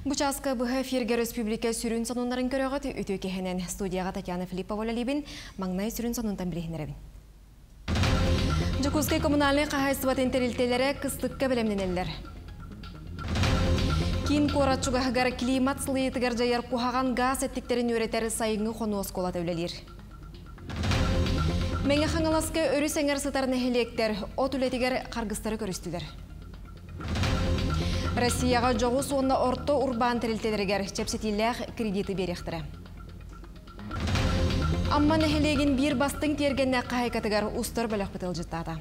Бучаска бұғы Ферге Республика сүрін санунларын көріғат өте кехенен студияға Татьяна Филиппова лебін маңнай сүрін санунтан білігінерін. Жукускай коммунальный қағайсыбат интерилтелері кыстыққа білемненелер. Кин қоратшуғағар климат сылыйтығар жайар қуғаған газ әттіктерін өретері сайыңы қону оскола тәулелер. Мәңе қаңаласқа өрі сәңер сытарны от үлетігер қарғыстары көрістілер. Россияға жоғы соңына орто урбан тірілтелергер чепсетилер кредиты беректірі. Амма нәхелеген бір бастың тергенне қайқатығар ұстыр бөлік бітіл жыттады.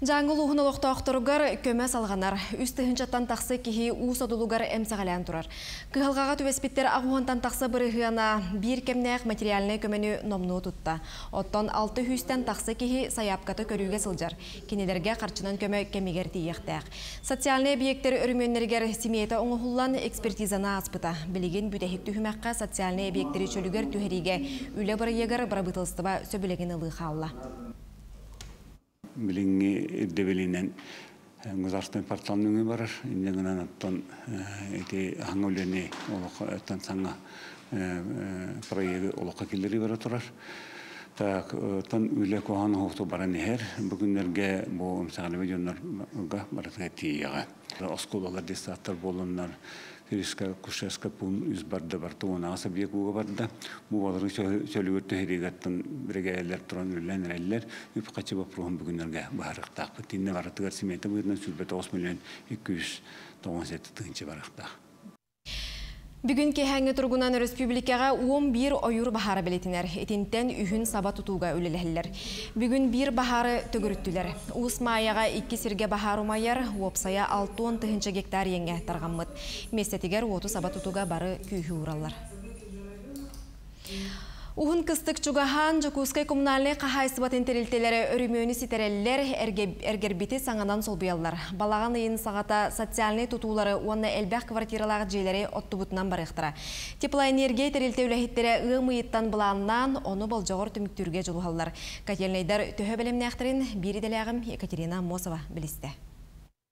Жаңыл ұғын олықтауқтырығар көмә салғанар. Үсті хынчаттан тақсы кехи ұс одылуғар әмсағалян тұрар. Кығылғаға төвеспеттер ағуантан тақсы бірігіғана бір кемнәқ материалны көмені номну тұтта. Оттон алты хүстен тақсы кехи саяпкаты көріге сылжар. Кенелерге қарчынан көмі кемегер тиектәқ. Социальный объекттер өріменнергер семейті оңығылан экспертизана аспыта. Білеген бүтәхік түхімәққа социальный объекттері чөлігер түхериге үлі бір егер бірабытылыстыба сөбілеген ылы қаула билинги ирдебелинен государственный порталының барар. Иннегенен оттон эти хаңөлени олоқ оттон саңа проеги олоққа келдери бара турар. Так тон үле кохан хофту баран хер бүгүннерге бу мсагалы жоннорга баратга тияга осколалар дестаттар болуннар. Фириска кушеска пун үз барда барта она сабьек уга барда бу балары чөлүгөр төһөригаттан биреге элер туран үлен элер үп качы бапром бүгүннәргә барыктак тинне барытыгар семейте буйдан сүлбет 9 миллион 297 тыгынчы барыктак Бүгін кехәңі тұрғынан республикаға 11 ойыр бахары білетінер. Етінтен үйін саба тұтуға өлеләлілер. Бүгін бір бахары төгіріттілер. Уыс майяға 2 сірге бахары майыр, опсая 6-10 тұхынчы гектар еңе тарғаммыд. Местетігер оты саба тұтуға бары күйі уралар. Ухун кыстык чугахан жокускай коммунальный кахайсыбат интерилтелері өрімөні ситереллер әргербіті саңанан солбуяллар. Балаған ыйын сағата социальный тутулары онна әлбәқ квартиралағы жейлері оттубутынан барықтыра. Теплоэнергия терилте үләхеттері ымыйыттан бұланнан оны болжағыр түміктүрге жолуғалар. Кателнайдар төхө білімнәқтірін бириделяғым Екатерина Мосова білісті.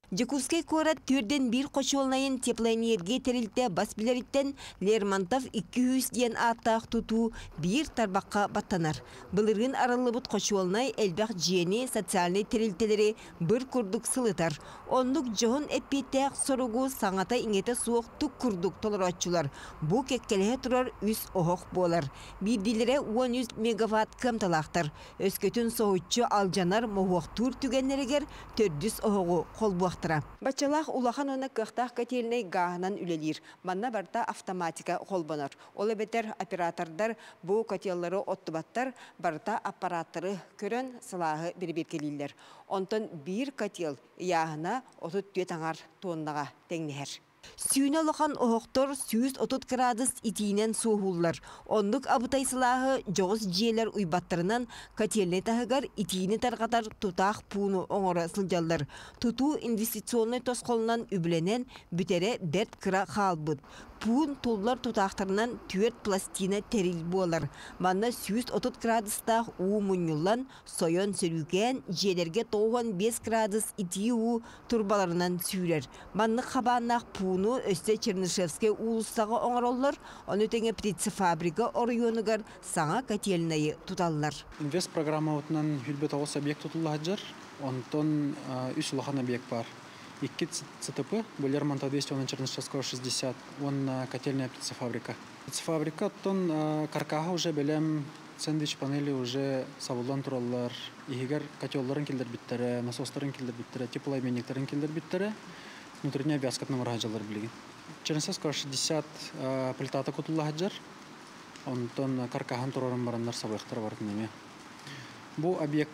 Жекускай корат түрден бір қошолнайын теплоэнергия терилте бас билериттен Лермонтов 200 ден аттақ туту бір тарбаққа баттанар. Бұлырын арылыбыт қошолнай әлбәқ жиені социальный терилтелері бір күрдік сылытар. Ондық жоғын әппеттәқ соругу саңата иңеті суық түк күрдік толыратчылар. Бұ кеккелеге тұрар үс оғық болар. Бірділері 100 мегаватт кымталақтар. Өскөтін соғытчы алжанар моғуақ тур түгенлерігер 400 оғығы қол буақтыра. Бачалақ улахан оны кықтақ кәтеліней ғағынан үлелер. Манна барта автоматика қолбанар. Ол бетер оператордар бұ кәтеллары оттыбаттар барта аппараттары көрін сылағы бір-бір Онтон бір кәтел яғына 30 таңар тоннаға тәңнехер. Сүйіне лоқан оғықтор сүйіз 30 градус итинен суғулар. Ондық абытайсылағы жоғыз жиелер уйбаттарынан кателіне тағығар итиіне тарғатар тұтақ пуыны оңыры сылжалдар. Тұту инвестиционный тосқолынан үбіленен бүтере бәт кыра қалбыд. Пуын толлар тұтақтарынан түйет пластина терил болар. Манна 130 градустақ уу мұнюлан сойон сөрюген жиелерге 95 градус ити уу турбаларынан сүйрер. Манны қабаннақ пуыны өсте Чернышевске улыстағы оңыроллар, оны теңе птица фабрика орионыгар саңа котельнайы туталлар. Инвест программа отынан хүлбет оғыз объект тұтылы хаджар, онтон үш улахан объект бар. Икки ЦТП, Булер Монта 200, он Чернышевского 60, он котельная птицефабрика. Птицефабрика, тон каркаха уже белем сэндвич панели уже сабулдан тураллар. Игер котелларын келдер биттері, насостарын келдер биттері, теплообменниктерін келдер биттері, внутренняя обвязкатны мархаджалар билеген. Чернышевского 60 плитата кутулла хаджар, онтон каркахан. Бу объект.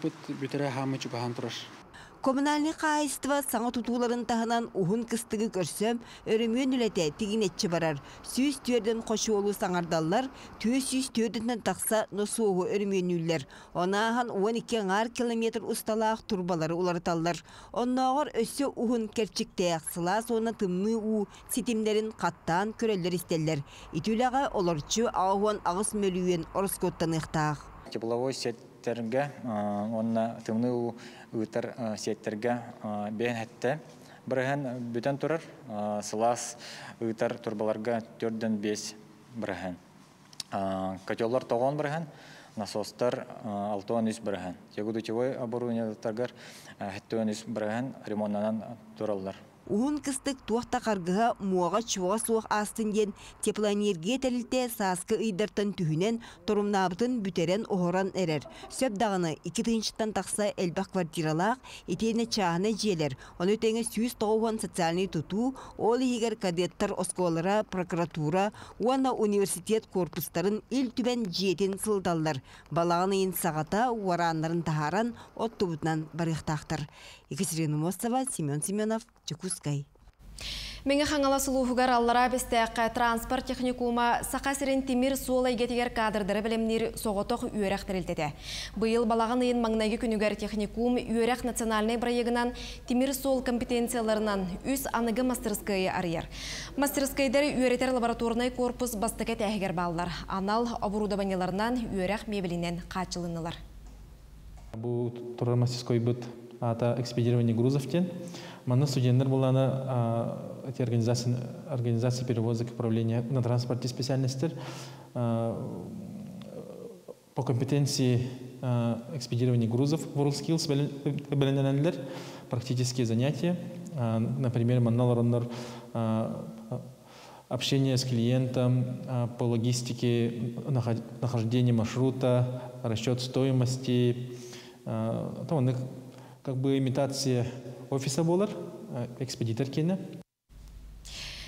Коммунальный қайыстыва саңа тұтуларын тағынан ұхын кыстығы көрсөм, өрімен үләте тегінетчі барар. Сүйіз түрден қошы олу саңардалар, түйі сүйіз түрден тақса носуғы өрімен үллер. Онаған 12 ғар километр ұсталақ турбалары уларталар. Оннағыр өсі ұхын керчікте ақсыла соны тымны у сетимдерін қаттан көрелер істелер. Итүліға оларчы ағуан ағыс мөлуен орыскоттан. Тепловой сеть сеттерге, онна тымны ытар сеттерге тұрыр, сылас ытар турбаларга төрден бес біріген. Котеллар тоғон біріген, насостар алтуан үс ремонтанан тураллар. Уын кыстык туақта қарғыға муаға чуға суық астын ден теплоэнергия тәлілте саскы ыйдартын түхінен тұрымнабытын бүтерен оғыран әрер. Сөп дағыны 2 тыңшыттан тақса әлбақ квартиралақ, етені чағыны желер. Оны өтеңі сүйіз тоғуан социальный туту, ол егер кадеттар осколара, прокуратура, уанна университет корпустарын ил түбен жетін сылдалдар. Балағын сағата, уаранларын тахаран, от тубутынан барықтақтыр. Екатерина Мостова, Семен Семенов, Чекускай. Меңі қаңала сұлуғығар аллара бестәққа транспорт техникума сақасырын темір суол әйгетігер кадрдары білімнер соғытық үйерек тірілтеді. Бұйыл балаған үйін маңнайғы күнігер техникум үйерек национальный проегінан темір суол компетенцияларынан үс анығы мастерскайы арыяр. Мастерскайдар үйеретер лабораторный корпус бастықет әйгер балылар. Анал оборудованияларынан үйерек мебелінен қачылынылар. Бұл тұрар мастерской бұд ата экспедирование грузов тен. Мана студенттер буланы эти организации организации перевозок управления на транспорте специальностей по компетенции экспедирования грузов WorldSkills беленелер практические занятия. Например, манналарындар общение с клиентом по логистике нахождения маршрута, расчет стоимости. Это как бы имитация офиса болар, экспедитор кені.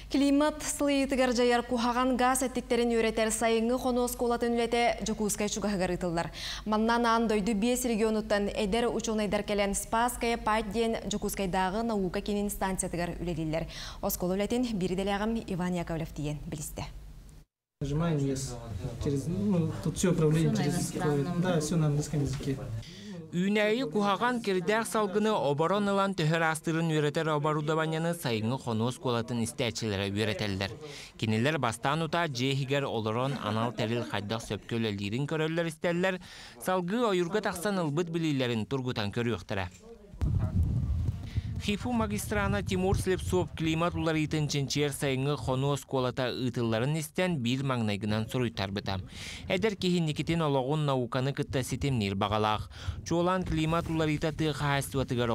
Климат сылыйтыгар жаяр кухаған газ әттіктерін өретер сайыңы қонос колатын үлете жокускай чугағығар ытылар. Маннан аан дойду 5 регионуттан әдер учуынайдар келен Спаская Пайден жокускайдағы наука кенін станциятыгар үлелілер. Оскол үлетін бірделяғым Иван Яковлев дейін білісті. Нажимаем. Через, ну, тут все управление через... Да, все на английском языке. Үйнәйі кухаған кирдәк салгыны оборон ылан төһөр астырын үйретер оборудованияны сайыңы қонуыз колатын истәчілері үйретелдер. Кенелер бастан ута жехигер олорон анал тәріл қайдақ сөпкөлелдерін көрөллер істеллер, салгы ойырға тақсан ылбыт білейлерін тұргутан көріқтірі. Хифу магистрана Тимур Слепцов климат улар итінченчер сайыңы хону осколата ытылларын істен бір маңнайгынан сұруйтар бітам. Әдір кейін некетен олығын науканы кытта сетемнер бағалақ. Чолан климат улар ита тыға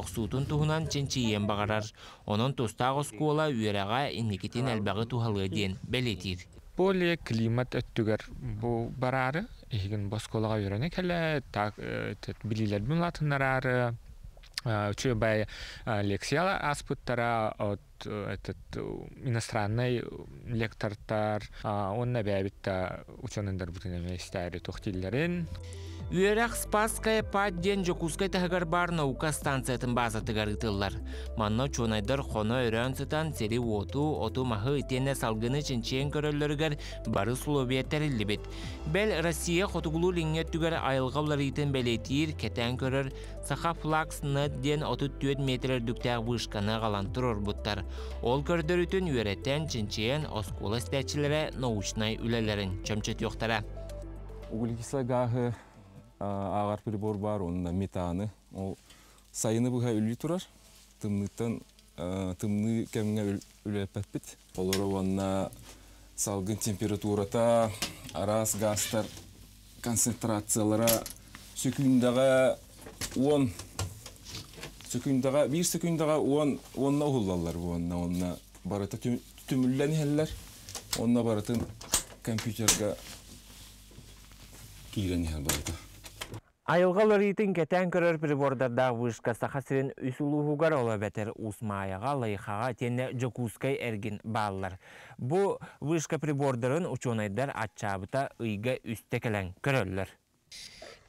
оқсуытын туғынан ченчейен бағарар. Оның тостақ оскола үйераға некетен әлбағы туғалы ден бәлетир. Боле климат өттүгер бу барары, егін босколаға үйрене кәлі, білілер бүн латынарары, Учу бай лекция аспыттара от этот иностранный лектортар, на бәбитта ученыйдар бутын эместәри тухтиллерин. Үйерәк Спасская падден жокускай тахагар бар наука станциятын базатыгар ытыллар. Манна чонайдар хоно өрән сытан сери оту, оту махы итене салгыны чинчен көрөллөргер бары сулобияттер иллибет. Бәл Россия хотугулу лингеттүгер айылғаулар итен бәлетир, кетен көрөр, саха флакс ден отут түйет метр дүктәг вышканы галан буттар. Ол көрдөр үтін үйереттен чинчен оскола стәчілері научнай үлелерін чөмчет гахы ағар прибор бар, онында метаны. Ол сайыны бұға үлі тұрар. Тымнықтан тымны кәміңе үләпәтпіт. Олары онына салгын температурата, арас газтар концентрациялара секундаға 10 секундаға, бір секундаға 10 онна ұғылалар онна, онна барыта түміллән хәлләр, онна барытын компьютерға кийлән барыта. Айылғал өрейтін кетен көрір прибордарда вышка сақасырын үсілуғығар ола бәтір усмаяға лайқаға тені жокускай әргін балылар. Бұ вышка прибордарын учонайдар атчабыта ұйға үстекелен көрілер.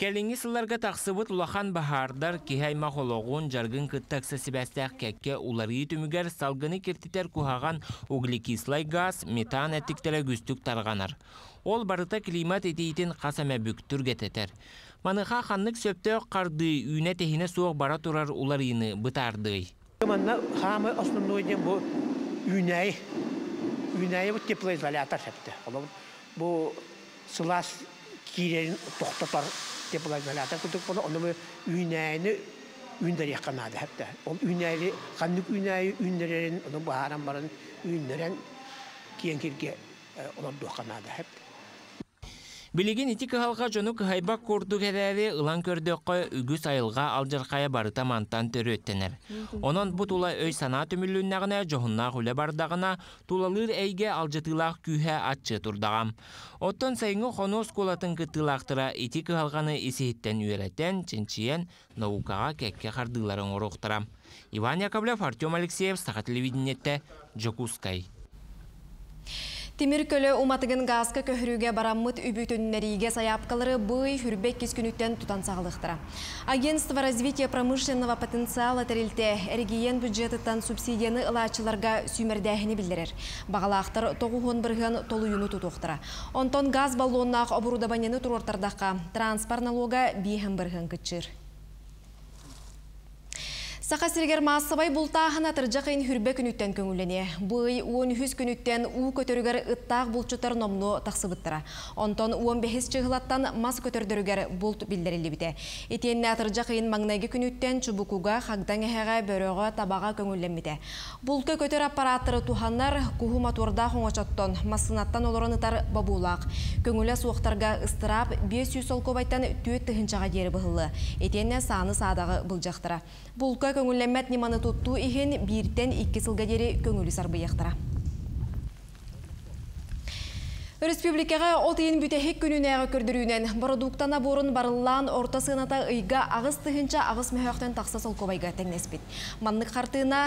Келіңі сылларға тақсыбыт улахан бахардар кихайма хологун жаргын кыттакса сибәстәк кәкке улары түмігер салгыны кертитер кухаған углекислай газ, метан әттіктері күстік тарғанар. Ол барыта климат етейтін қасаме бүктүр кететер. Маныха ханнык сөпті қарды үйне техіне соқ бара тұрар уларыны бұтарды. Манна хамы основной ден бұл үйнәй, үйнәй бұл теплоизолятор сөпті. Бұл сылас кирерін тоқтатар теплоизолятор кутук бола оны үйнәйни үйндер якканады хәтта ол үйнәйли каннык үйнәй үйнерен оны бааран барын үйнерен киен кирге олар дуаканады хәтта Билигин ити кыһалға жону кыһайбак курдук эдээри ылан көрдөккө үгүс айылға алжыркая барыта мантан төрү өттенер. Онон бу тула өй санаа төмүлүүннагына жохунна хүле бардагына тулалыр эйге алжытылаах күүһэ атчы турдагам. Оттон сайыңы хонос кулатын кыттылаахтыра ити кыһалганы исиһиттен үөрэтен, чинчиен, наукага кекке хардыларын оруқтыра. Иван Яковлев, Артем Алексеев, Саха телевидениетте, Жокускай. Тимир көлі уматыгын газка көһүрүүгө бараммыт үбүтүннәриге саяпкалары бый хүрбек кискүнүттен тутан сағылықтыра. Агентство развития промышленного потенциала тәрелте әргиен бюджетыттан субсидияны ылачыларға сүймердәхіні білдірер. Бағалақтыр тоғуғын бірген толуюну тутуқтыра. Онтон газ баллоннақ обырудабанені тұрортардаққа транспорт налога бейхін бірген күтчір. Сақа сиргер массабай бұлтағын атыржақайын хүрбе күніттен көңілене. Бұй 13 күніттен у көтөрігер ұттақ бұлчытар номну тақсыбыттыра. Онтон 15 чығылаттан мас көтөрдірігер бұлт білдірілі біте. Етенне атыржақайын маңнайғы күніттен чубукуға қағдан әғаға бөріға табаға көңіленмеде. Бұлтқа көтөр аппараттыры туханнар куху моторда хоңочоттон масынаттан олорынытар бабулақ. Көңілі суықтарға ыстырап 500 солкобайттан түйет тұхынчаға дері бұғылы. Етенне саны садағы бұлжақтыра. Бұлқа көңілеммәт неманы тұтту ихен биртен икки сылға дері көңілі сарбыяқтыра. Республикаға отыйын бүтәхек күнінәғы көрдірүүнен продуктана борын барылан орта сыната ыйга ағыз тұхынча ағыз мөхөқтен тақса солковайға тәңнеспет. Маннық қартына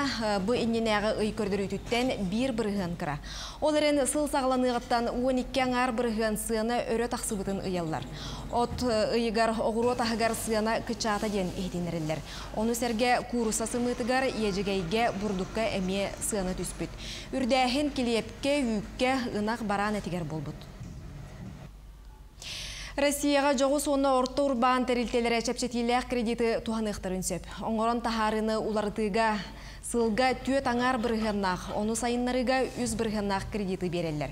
бұ инненәғы ый көрдірүүтіттен бір бірігін кіра. Ол әрен сыл сағыланығыттан 12 аңар бірігін сыны өрі тақсыбытын ыяллар. От ыйгар оғыру тағығар сына кычата ден еhdенерілер. Оны сәрге куруса сымытыгар ежігейге бұрдыққа әме сыны түспіт. Үрдәхін келепке, үйікке ынақ баран әтігер бол Россияға жоғы соны орта урбан тәрілтелері чәпчетилер кредиті туғанықтырын сөп. Оңырын тахарыны уларытыға Сылга түйет аңар біргеннақ, оны сайынларыға үз біргеннақ кредиті берелер.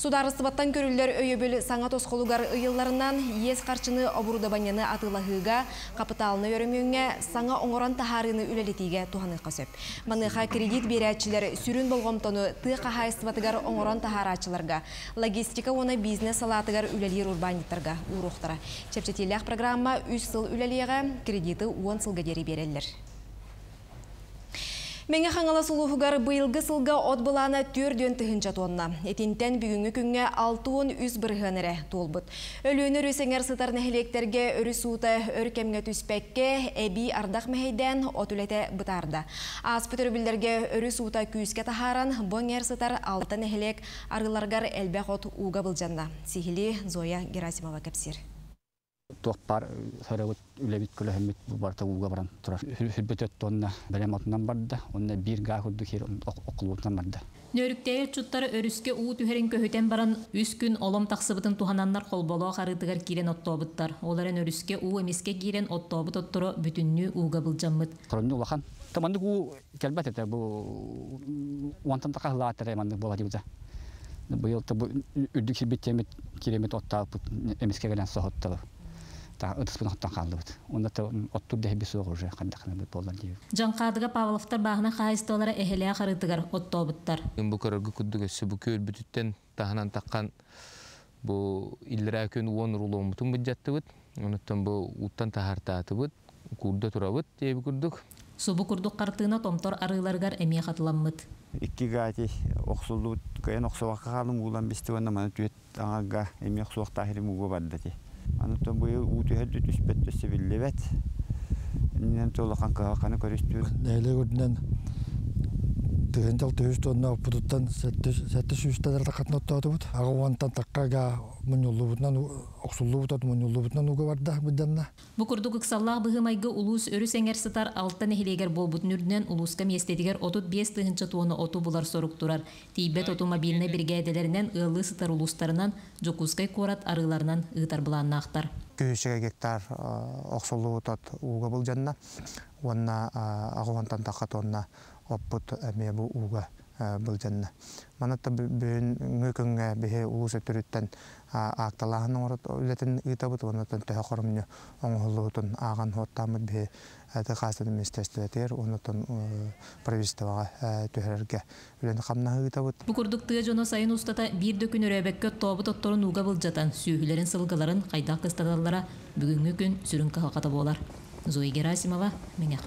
Сударыстыбаттан көрілер өйөбіл саңа тосқолугар ұйыларынан ес қарчыны обурдабанияны атылағыға, капиталыны өріміңе саңа оңыран тахарыны үлелетіге туғаны қасып. Маныға кредит берәтчілер сүрін болғымтоны тыға хайыстыбатыгар оңыран тахарачыларға, логистика оны бизнес салатыгар үлелер урбаниттарға урухтара. Чепчетелях программа үз сыл үлелеге кредиті 10 сылға дері берелер. Меңе қаңала сұлуғығар бұйылғы сылға от бұлана түрден түхінча тонна. Этинтен бүгінгі күнге 6-10 үз бірғаныры толбыт. Өліні рөсеңер сытар нәхілектерге өрі суыта өр кемге түспәкке әбі ардақ мәхейден от үлеті бұтарда. Аспыт өрбілдерге өрі суыта күйіске тахаран бұңер сытар алты нәхілек арыларғар әлбәқ от уға бұлжанна. Сихили Зоя Герасимова кәпсір туоппар сарабыт үлебит көлөһөммит бу барта уга баран турар хүрбөтөт тонна белем отунан барда онна бир га хурду хир окулутан барда Нөрүктәйер чуттары өрүскә уу түһәрен көһөтен баран үс күн олом тақсыбытын тухананнар қолболо харытыгар кирен оттобуттар. Оларын өрүскә уу эмиске кирен оттобут отторо бүтүннү ууга былжаммыт. Коронну улахан. Таманды у келбет эте бу уантан тақалаатыр манды бола дибуза. Быйыл та бу үрдүк сибиттемет киремет оттаап эмиске генен сохотталып та ыдыспын хоттан калдыбыт. Онда та оттур дэх бис соғы уже кандакына бит болдан дию. Жанкадыга Павловтар бағына хайыстолары эхеле харытыгар оттобуттар. Бу көрөргө күддүгө сүбү көл бүтүттен таханан таккан бу иллера күн уон руломутун. Онуттан бу уттан тахартаатыбыт. Курда турабыт деби курдук. Субу курдук картына томтор арыйларгар эмие хатыламмыт. Икки оксулут улан бисти ванна мана түет аңага уго бардати. Анытон быйыл уутуһэлдү түспетте сибиллебет. Иннен толахан кааканы көрүстүр. Нәйле көрдүнен тыгын жал төһүс тонна путуттан сәтте сүүстәләр тақатна оттаатыбыт. Агуантан таккага мунюллубутнан оксуллубутат мунюллубутнан уга барда бидданна. Бу курдук ыксаллаах быһымайгы улус өрүс эңер сытар алтан эхилегер болбут нүрдүнен улуска местетигер отут бес тыгынча туону оту булар соруктурар. Тийбет оту мобильный бригадаларынан ылы сытар улустарынан жокускай корат арыларынан ыытар булааннаахтар. Күйшеге гектар оксуллубутат уга булжанна. Уанна агуантан такат онна оппут эме бу уга бұл жанна. Манатта бүгін ngökөнгө бихе улус өтүрүттен аакталаһын орот үлетин ыйтабыт онотон төһө хорумню оңолуутун ааган хоттамыт бихе это хасты министерствотер онотон правительствога төһөргө үлен камна ыйтабыт. Бу курдук тыа жоно сайын устата бир дөкүн өрөбөккө тобут отторун уга былжатан сүүһүлерин сылгыларын кайдак кыстадаллара бүгүнгү күн сүрүн калката болар. Зои Герасимова, Меңе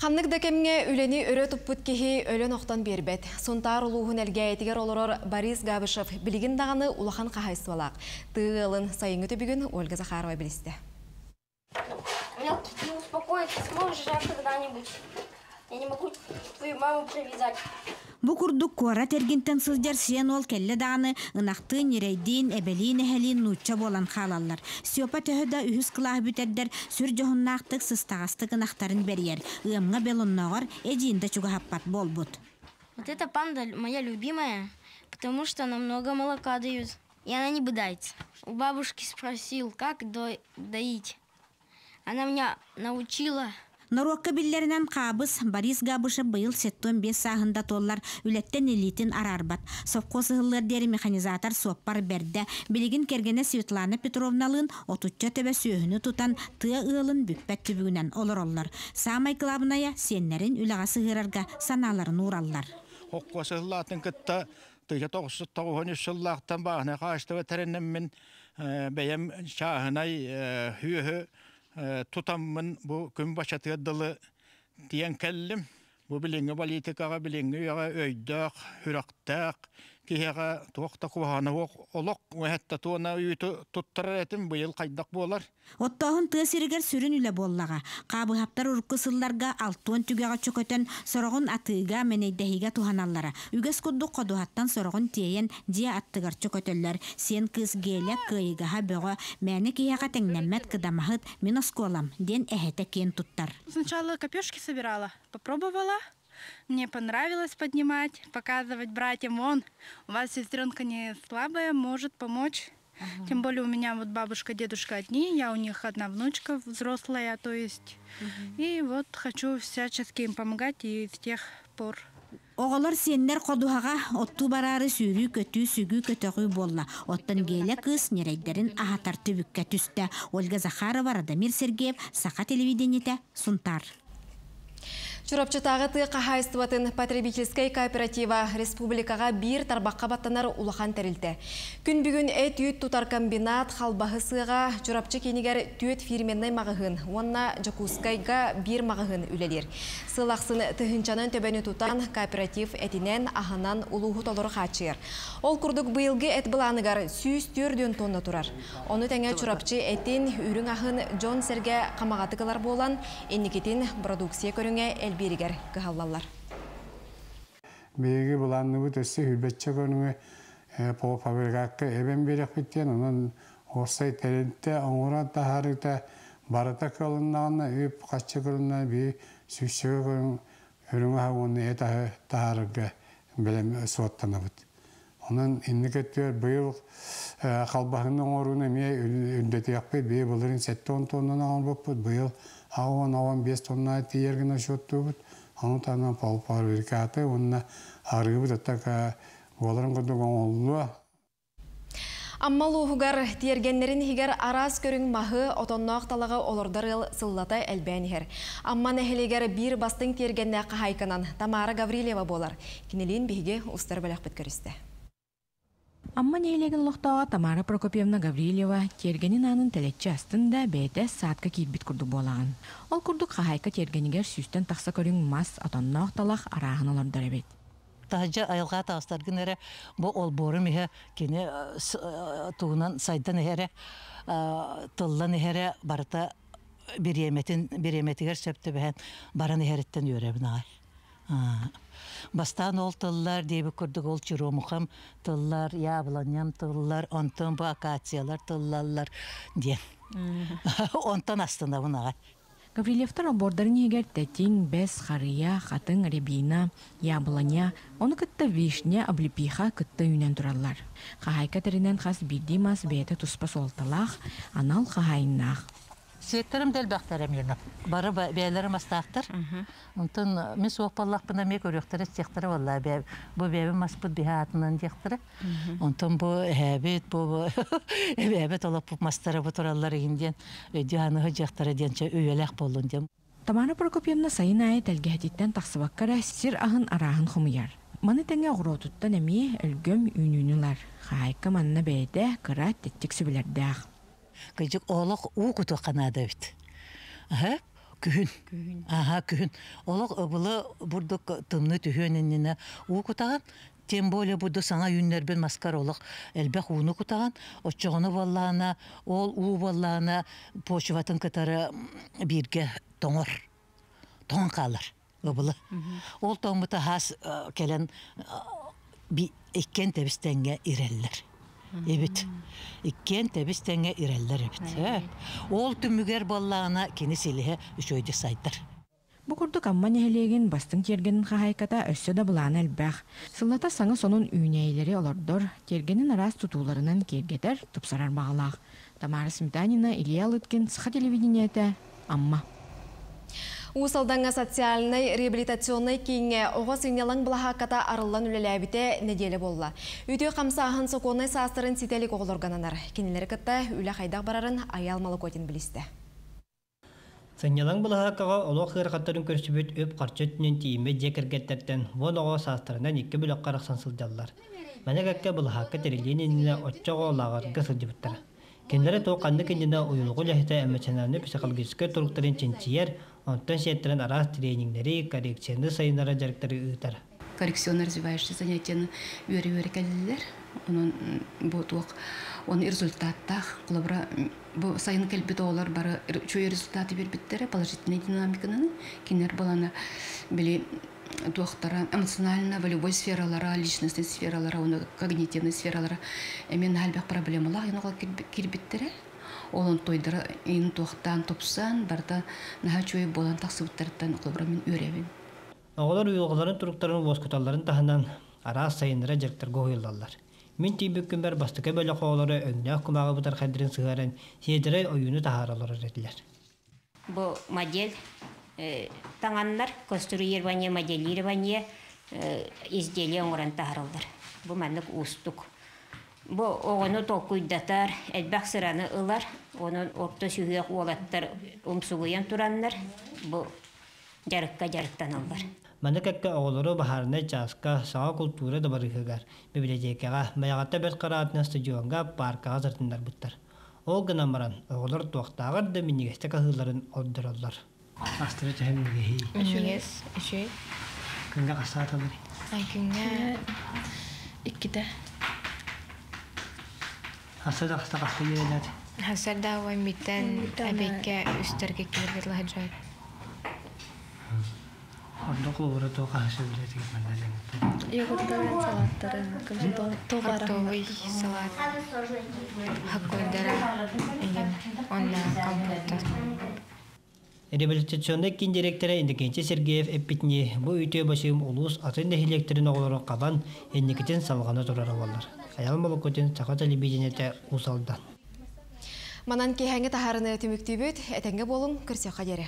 Хаңлас. Қамнық дәкемге үлені өрі тұппыт кехи өлен оқтан бербет. Сонтар ұлуғын әлге әйтігер олырыр Борис Габышев білігін дағаны улахан қағайсывалақ. Тығылын сайын өті бүгін Ольга Захарова білісті. Мелкий, ты успокоиться сможешь когда-нибудь? Я не могу твою маму привязать. Бу курдук куара тергинтен сылжар сиен ол келле дағаны ынақты нерейдин эбелин эхелин нучча болан халаллар. Сиопа төһөдө үһүс кылаах бүтердер сүр жоһуннаактык сыстагастык ынактарын берьер. Ыымга белонногор эжиинде чуга хаппат болбут. Вот эта панда моя любимая, потому что она много молока дает. И она не быдается. У бабушки спросил, как до- доить. Она меня научила. Норуакка биллеринен кабыс Борис Габышы быйыл сеттон бес сағында толлар үлеттен элитин арарбат. Совко сыһыллар дери механизатор соппар берде. Билигин кергене Светлана Петровналын отучча төбе сүйөһүнү тутан тыя ыылын бүппәт түбүгүнен олороллар. Самай клабыная сеннерин үлага сыгырарга санааларын ураллар. Хоккосыллаатын кытта тыйа тоғсы тоғын үсіллақтан бағына қаштыва тәрінніммін бәйім шағынай хүйі тутаммын бұ күн башатыдылы тиен кәллім. Бұ біліңі политикаға біліңі яға өйдақ, хүрақтақ, киһәға туақта куһаны олоқ, уәхәтті туына үйті туттырар әтім бұйыл қайдақ болар. Оттоһун тыа сиригер сүрүн үле боллага. Кабыһаптар урукку сылларга алтуон түгәгә чөкөтөн сорогун атыга менейдәһиге туһаналлара. Үгәс кудду кодуһаттан сорогун тиен дия аттыгар чөкөтөлләр. Сен кыз геле кыйгаһа бөгө мәне киһәгә тәңнәмәт кыдамаһыт мин осколам ден әһәтә кен туттар. Сначала копешки собирала, попробовала. Мне понравилось поднимать, показывать братьям. Вон, у вас сестренка не слабая, может помочь. Тем более у меня вот бабушка, дедушка одни, я у них одна внучка взрослая, то есть. И вот хочу всячески им помогать и с тех пор. Оголор сеннер кодуһага отту барары сүүрүү көтүү сүгүү көтөгү болла. Оттан геле кыз нерейдерин ахатар түбүккә түстә. Ольга Захарова, Радамир Сергеев, Саха телевидениете, Сунтар. Чурапчытағы ты қағайыстыватын потребительскай кооператива республикаға бир тарбаққа баттанар улахан тәрілді. Күн бүгін әт үйт тұтар комбинат халбағы сыға чурапчы кенігер түйет фирменной мағығын, онна жакускайға бир мағығын үлелер. Сылақсын түхінчанын төбәні тұтан кооператив әтінен ағынан улуғы толыры қачыр. Ол күрдік бұйылғы әт бұланығар сүйіз түрден тонна тұрар. Оны тәңе чурапчы әтін үрің ағын Джон Серге қамағатықылар болан, енекетін продукция көріңе әлберігер кығаллалар. Беги буланны бут өссе хүлбетче көрүнгө по фабрикакка эбен берек оңура тахарыта барата калбахынын оңоруна ме үндетиякпы би булырын 7 тоннаны албаппыт быйыл ауан ауан 5 тонна тиергена шоттубут. Аны тана пал пар веркаты, онна аргыбыт аттака голарын кодугон оллуа. Аммал уһугар тиергеннерин хигер арас көрүң махы отонноох талага олордар ыл сыллата элбэнихер. Амман эхелегер бир бастың тиергенне кахайканан Тамара Гаврилева болар. Кинелин биһиге устар белэхбит көрүстэ. Амма нейлеген лохтаға Тамара Прокопьевна Гаврилева тергенин анын телетчі астында бәйті саатка кейбіт күрді болаған. Ол күрдік қағайка тергенігер сүйстен тақса көрің мас атонна оқталақ арағын олардар әбет. айылға тағыстаргын әрі бұл ол борым кені туғынан сайдан әрі тыллан әрі барыта береметин береметигер сөпті бәһән баран әреттен өребін ағай. Бастан ол тыллар дейбі күрдік ол чуромухам тыллар, яблоням тыллар, онтон bu акациялар тыллалар ден. Онтон астында бұн ағай. Гаврилевтар обордарын егер тәтин, бәс, хария, хатын, рябина, яблоня, оны кытта вишня, облепиха кытта үнен тураллар. Қағай кәтерінен қас мас бәйті тұспа солталақ, анал қағайыннақ. Сиеттерим дәл бақтарым ені. Бары бәйлерім астақтыр. Онтын мен соқ баллақ бұна ме көріқтірі сектірі валла бәй. Бұ бәйбі маспыт бі атынан дектірі. Онтын бұ әбет, бұ әбет олап бұ мастары бұ туралар егінден. Өйді анығы жақтары денче өйелек болын дем. Тамара Прокопьевна сайын айы сир. Маны тәңе ғұротуттан әме өлгөм манна. Кыжык олық у куту қанады өт. Аха, күхін. Олық бұлы бұрдық тымны түхөнініне у кутаған, тем более буду саңа юннербен маскар олық әлбәқ уны кутаған, отчоғыны ол у валлана почватын кытары бирге тоңор. Тоң қалыр. Бұлы. Ол тоңмыта хас э, келен э, би еккен тебістенге иреллер. Эбит. Иккен тебістенге иреллер эбит. Э. Ол түмүгер баллағына кені селіге үшөйді сайдар. Бу курдук амма нехелеген бастың тергенин хахайката өссө да булаан элбэх. Сыллата саңа сонун үйнәйлери олордор, тергенин арас тутууларынан кергетер тупсарар бағалақ. Тамара Сметанина, Илья Лыткин, Сыха телевидениете, Амма. Усалдаңа социальный реабилитационный кейінге оға сигналың бұлахақата арылан үлеләбіте неделі болла. Үйде қамсағын соқонай састырын сителік оғылырғананар. Кенелері кітті үлі қайдақ барарын аялмалы көтін білісті. Сынялаң бұлахақаға олық қырқаттарын көрсібет өп қарчөтінен тиіме жекіргеттерден вон оға састырынан екі бүлік қарақсан сылдалар. Мәне кәкке бұлахаққа теріленініне отчоға олағарға сылдыбыттар. Кенлері то қанды кендіне уйылғы ләхеті әмәчәнәрні психологическі тұрықтарын ченчияр, онтан шеттерін арас тренингleri, коррекционды сайынары жарықтары ұйтар. коррекционно развивающие занятия үйрі-үйрі кәлілер. Onun bu tuq onun результаттах кулабра bu сайын келбет олар бары чөй результаты бербеттері положительный динамиканы кинер баланы били туақтара эмоционально волевой сфералара личностный сфералара оны когнитивный сфералара эмен проблемалар янога кирбеттері олон тойдара ин туақтан топсан барда наха чөй болан тақсыбыттардан кулабра мен үйребин Оғылар уйылғыларын тұруқтарын воскуталарын тахынан арас сайыныра жертіргі ойылалар. Мен тейбік күнбер бастықы бөлі қоғылары өңнәк күмағы бұтар қадырын сығарын седірі ойыны тахаралары реділер. Бұл модель таңаннар, конструирование, моделирование изделия оңыран тахаралдар. Бұл мәнік устук. Бұл оғыны толкуйдатар, әлбәк сыраны ылар, оның орта сүйек олаттар умсугуян тураннар. Бұл жарыққа жарықтан алдар. Маны кәкке оғылары бахарына часка саға культура да барыхыгар. Библиотекаға, мәяғатта бәт қараатына стадионға, паркаға зартындар бұттар. Ол гына маран, оғылар туақтағыр да минигесте кахыларын оддыралар. Астыры чәһен мигеһи. Үшүгес, үшү. Көнгә қасаа талыр. Ай күнгә икките. Аса да қаста қаста ереләді. Хасар да вай миттен әбекке үстерге килергет лахаджай. Орда құлыбыры тоға хасы біледі мәнәлен. Йогурттарын салаттарын, фартовый салат, хаккойдара, еген, онна компоттар. Реабилитационный кен директоры Индекенче Сергеев эппитни бу үтө башым улус атын дехилектерин оголорун кабан энникитен салганы турары болар. Аял молокотен саха телевидениете усалдан. Манан кехәңе тахарыны түміктейбіт, әтәңге болын күрсе қадері.